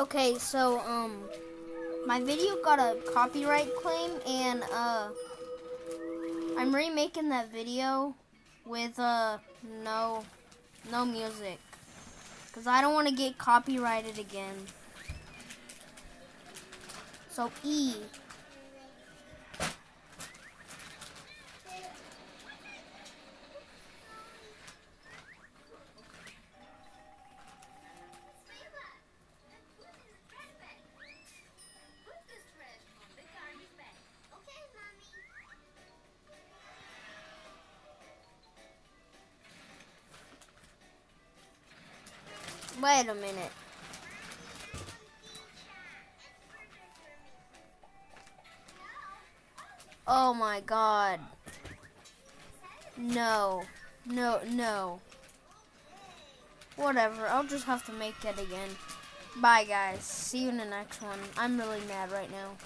Okay, so um, my video got a copyright claim, and uh, I'm remaking that video with uh no no music, cause I don't want to get copyrighted again. So E. Wait a minute. Oh my god. No. No, no. Whatever, I'll just have to make it again. Bye guys. See you in the next one. I'm really mad right now.